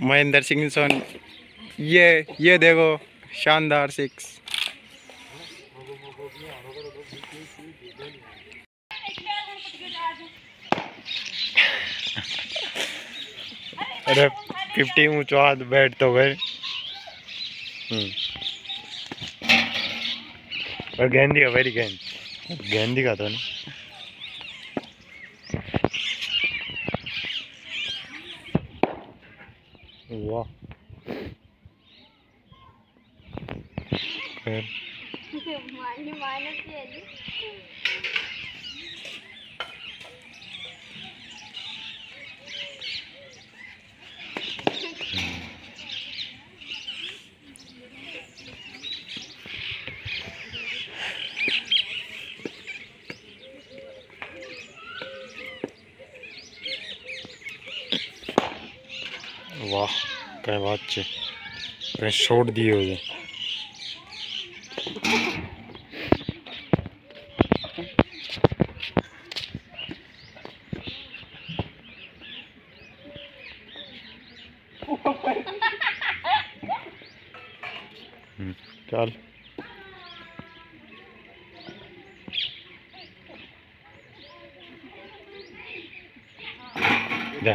महेंद्र सिंह सोन। ये ये देखो, शानदार सिक्स अरे फिफ्टी ऊंचो बैठ तो गए। हम्म। और गेंदी का वेरी गेंद गेंदी का तो หัวเกินหวานหวานนะเจน哇。Wow. है बहुत अच्छे शॉट दिए हुए हम्म, चल। Да.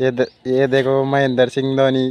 ये द, ये देखो महेंद्र सिंह धोनी।